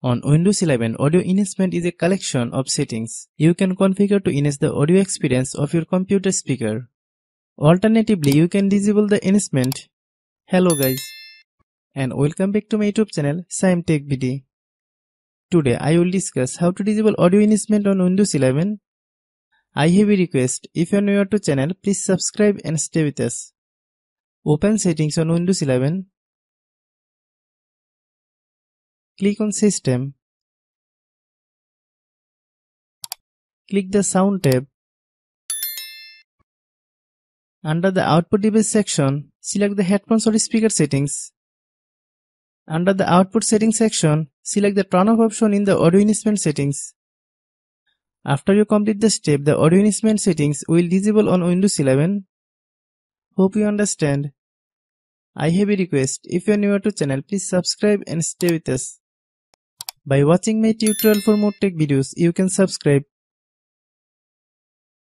On Windows 11, audio enhancement is a collection of settings you can configure to enhance the audio experience of your computer speaker. Alternatively, you can disable the enhancement. Hello guys and welcome back to my YouTube channel Shaem Tech BD. Today I will discuss how to disable audio enhancement on Windows 11. I have a request, if you are new to channel, please subscribe and stay with us. Open settings on Windows 11. Click on System. Click the Sound tab. Under the Output Device section, select the headphones or speaker settings. Under the Output Settings section, select the Turn off option in the Audio Enhancement settings. After you complete the step, the audio enhancement settings will disable on Windows 11. Hope you understand. I have a request, if you are new to channel, please subscribe and stay with us. By watching my tutorial for more tech videos, you can subscribe.